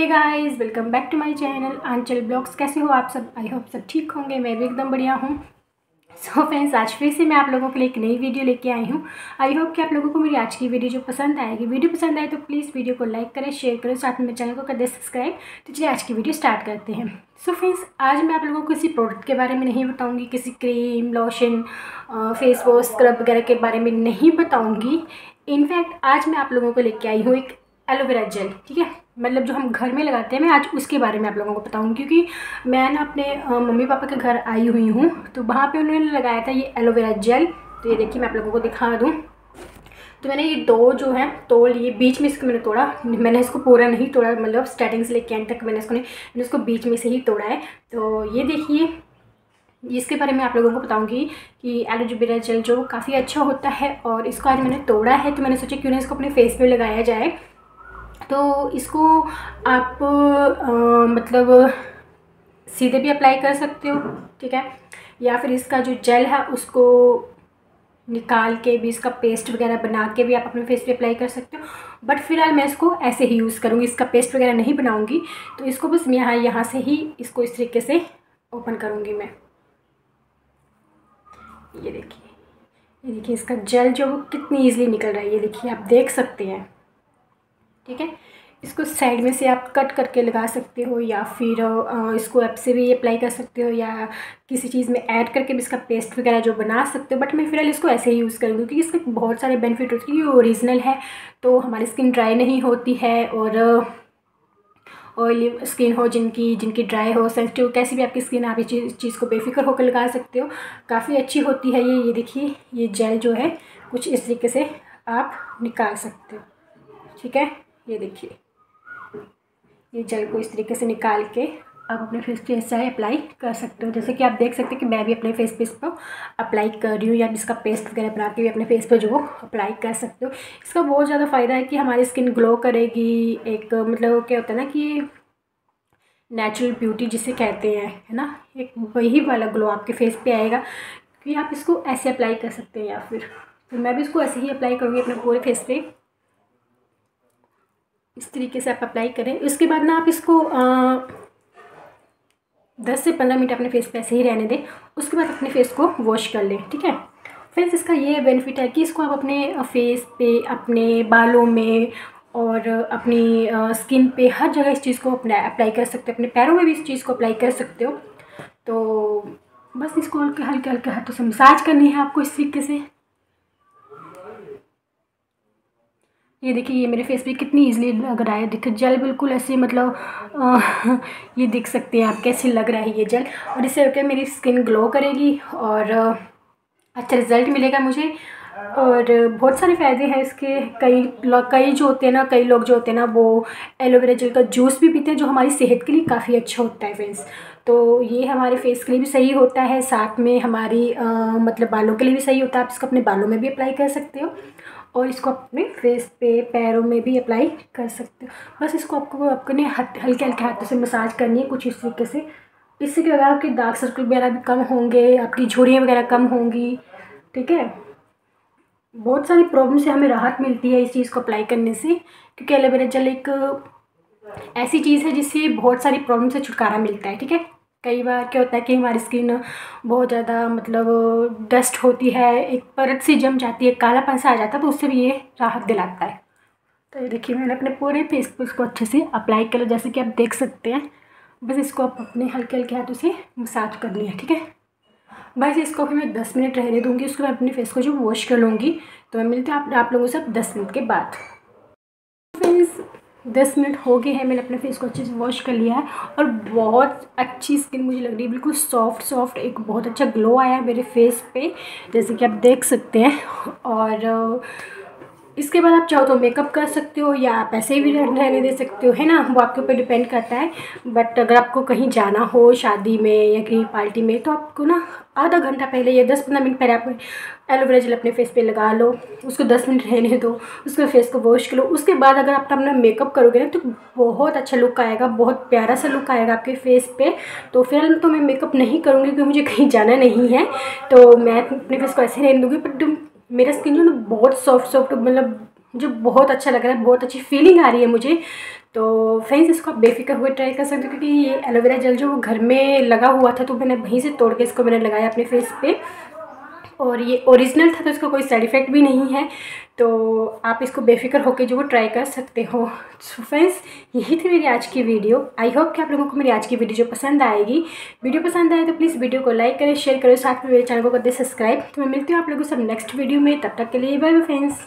Hey guys welcome back to my channel Anchal vlogs कैसे हो आप सब? आई होप सब ठीक होंगे, मैं भी एकदम बढ़िया हूँ। सो फ्रेंड्स आज फिर से मैं आप लोगों के लिए एक नई वीडियो लेके आई हूँ। आई होप कि आप लोगों को मेरी आज की वीडियो जो पसंद आएगी वीडियो पसंद आए तो प्लीज़ वीडियो को लाइक करें शेयर करें, साथ में चैनल को कर दे सब्सक्राइब तो चलिए आज की वीडियो स्टार्ट करते हैं। सो so फ्रेंड्स आज मैं आप लोगों को किसी प्रोडक्ट के बारे में नहीं बताऊँगी, किसी cream lotion face wash scrub वगैरह के बारे में नहीं बताऊँगी। इनफैक्ट आज मैं आप लोगों को लेके आई हूँ एक एलोवेरा जेल ठीक है? मतलब जो हम घर में लगाते हैं, मैं आज उसके बारे में आप लोगों को बताऊँ क्योंकि मैं ना अपने मम्मी पापा के घर आई हुई हूँ तो वहाँ पे उन्होंने लगाया था ये एलोवेरा जेल तो ये देखिए, मैं आप लोगों को दिखा दूँ। तो मैंने ये दो जो है, तोड़ लिए, बीच में इसको मैंने तोड़ा। मैंने इसको पूरा नहीं तोड़ा मतलब स्टार्टिंग से लेके एंड तक मैंने इसको नहीं, मैंने इसको बीच में से ही तोड़ा है। तो ये देखिए, इसके बारे में आप लोगों को बताऊँगी कि एलोवेरा जेल जो काफ़ी अच्छा होता है, और इसको आज मैंने तोड़ा है तो मैंने सोचा क्यों ना इसको अपने फेस पे लगाया जाए। तो इसको आप आ, मतलब सीधे भी अप्लाई कर सकते हो ठीक है? या फिर इसका जो जेल है उसको निकाल के भी इसका पेस्ट वगैरह बना के भी आप अपने फेस पे अप्लाई कर सकते हो। बट फ़िलहाल मैं इसको ऐसे ही यूज़ करूँगी इसका पेस्ट वगैरह नहीं बनाऊँगी। तो इसको बस यहाँ यहाँ से ही इसको इस तरीके से ओपन करूँगी मैं। ये देखिए ये देखिए इसका जेल जो कितनी ईजिली निकल रहा है ये देखिए आप देख सकते हैं। ठीक है? इसको साइड में से आप कट करके लगा सकते हो या फिर इसको ऐप से भी अप्लाई कर सकते हो या किसी चीज़ में ऐड करके भी इसका पेस्ट वगैरह जो बना सकते हो। बट मैं फ़िलहाल इसको ऐसे ही यूज़ करूँगी क्योंकि इसके बहुत सारे बेनिफिट होते हैं। ये ओरिजिनल है तो हमारी स्किन ड्राई नहीं होती है और ऑयली स्किन हो जिनकी जिनकी ड्राई हो सेंसिटिव कैसी भी आपकी स्किन आप इस चीज़ चीज़ को बेफिक्र होकर लगा सकते हो। काफ़ी अच्छी होती है ये ये देखिए, ये जेल जो है, कुछ इस तरीके से आप निकाल सकते हो। ठीक है? ये देखिए। ये जेल को इस तरीके से निकाल के आप अपने फेस पे ऐसा अप्लाई कर सकते हो। जैसे कि आप देख सकते हैं कि मैं भी अपने फेस पे इसको अप्लाई कर रही हूँ, या इसका पेस्ट वगैरह बना के भी अपने फेस पे जो अप्लाई कर सकते हो। इसका बहुत ज़्यादा फ़ायदा है कि हमारी स्किन ग्लो करेगी। एक मतलब क्या होता है ना कि नेचुरल ब्यूटी जिसे कहते हैं, है ना? एक वही वाला ग्लो आपके फेस पे आएगा कि आप इसको ऐसे अप्लाई कर सकते हैं या फिर। तो मैं भी इसको ऐसे ही अप्लाई करूँगी अपने पूरे फेस पे। इस तरीके से आप अप्लाई करें। उसके बाद ना आप इसको आ, दस से पंद्रह मिनट अपने फेस पे ऐसे ही रहने दें। उसके बाद अपने फेस को वॉश कर लें ठीक है? फ्रेंड्स इसका ये बेनिफिट है कि इसको आप अपने फेस पे अपने बालों में और अपनी स्किन पे हर जगह इस चीज़ को अपना अप्लाई कर सकते हो। अपने पैरों में भी इस चीज़ को अप्लाई कर सकते हो। तो बस इसको हल्के हल्के हल्के हाथों से मसाज करनी है आपको इस तरीके से। ये देखिए ये मेरे फेस पे कितनी इजीली लग रहा है। देखिए जेल बिल्कुल ऐसे मतलब आ, ये देख सकते हैं आप कैसे लग रहा है ये जेल और इससे होकर मेरी स्किन ग्लो करेगी और अच्छा रिज़ल्ट मिलेगा मुझे। और बहुत सारे फ़ायदे हैं इसके। कई कई जो होते हैं ना कई लोग जो होते हैं ना वो एलोवेरा जेल का जूस भी पीते हैं जो हमारी सेहत के लिए काफ़ी अच्छा होता है फ्रेंड्स तो ये हमारे फेस के लिए भी सही होता है साथ में हमारी आ, मतलब बालों के लिए भी सही होता है। आप इसको अपने बालों में भी अप्लाई कर सकते हो और इसको अपने फेस पे पैरों में भी अप्लाई कर सकते हो। बस इसको आपको अपने हल्के हल्के हाथों से मसाज करनी है कुछ इस तरीके से। इससे क्या होगा आपके डार्क सर्कल वगैरह भी कम होंगे आपकी झुरियाँ वगैरह कम होंगी ठीक है? बहुत सारी प्रॉब्लम से हमें राहत मिलती है इस चीज़ को अप्लाई करने से क्योंकि एलोवेरा जेल एक ऐसी चीज़ है जिससे बहुत सारी प्रॉब्लम से छुटकारा मिलता है ठीक है? कई बार क्या होता है कि हमारी स्किन बहुत ज़्यादा मतलब डस्ट होती है एक परत सी जम जाती है कालापन सा आ जाता है तो उससे भी ये राहत दिलाता है। तो ये देखिए मैंने अपने पूरे फेस पर इसको अच्छे से अप्लाई कर लिया जैसे कि आप देख सकते हैं। बस इसको आप अपने हल्के हल्के हाथों से मसाज कर लिया ठीक है? बस इसको फिर मैं दस मिनट रहने दूँगी उसके बाद अपने फेस को जो वॉश कर लूँगी तो मैं मिलती हूँ आप, आप लोगों से दस मिनट के बाद। दस मिनट हो गए हैं, मैंने अपने फेस को अच्छे से वॉश कर लिया है और बहुत अच्छी स्किन मुझे लग रही है, बिल्कुल सॉफ्ट सॉफ्ट एक बहुत अच्छा ग्लो आया है मेरे फेस पे, जैसे कि आप देख सकते हैं। और इसके बाद आप चाहो तो मेकअप कर सकते हो या आप ऐसे भी रहने दे सकते हो, है ना? वो आपके ऊपर डिपेंड करता है। बट अगर आपको कहीं जाना हो शादी में या कहीं पार्टी में तो आपको ना आधा घंटा पहले या दस पंद्रह मिनट पहले आप एलोवेरा जेल अपने फेस पे लगा लो, उसको दस मिनट रहने दो, उसके फेस को वॉश कर। लो उसके बाद अगर आप अपना मेकअप करोगे ना तो बहुत अच्छा लुक आएगा, बहुत प्यारा सा लुक आएगा आपके फेस पे। तो फ़िलहाल तो मैं मेकअप नहीं करूँगी क्योंकि मुझे कहीं जाना नहीं है। तो मैं अपने फेस को ऐसे रहने दूँगी बट मेरा स्किन जो ना बहुत सॉफ्ट सॉफ्ट मतलब जो बहुत अच्छा लग रहा है, बहुत अच्छी फीलिंग आ रही है मुझे। तो फ्रेंड्स इसको आप बेफिक्र हुए ट्राई कर सकते हो क्योंकि ये एलोवेरा जेल जो घर में लगा हुआ था तो मैंने वहीं से तोड़ के इसको मैंने लगाया अपने फेस पे। और ये ओरिजिनल था तो इसका कोई साइड इफ़ेक्ट भी नहीं है। तो आप इसको बेफिक्र होकर जो वो ट्राई कर सकते हो। सो फ्रेंड्स यही थी मेरी आज की वीडियो आई होप कि आप लोगों को मेरी आज की वीडियो जो पसंद आएगी। वीडियो पसंद आए तो प्लीज़ वीडियो को लाइक करें शेयर करें साथ में मेरे चैनल को कर दे सब्सक्राइब तो मैं मिलती हूँ आप लोगों से नेक्स्ट वीडियो में। तब तक के लिए बाय बाय फ्रेंड्स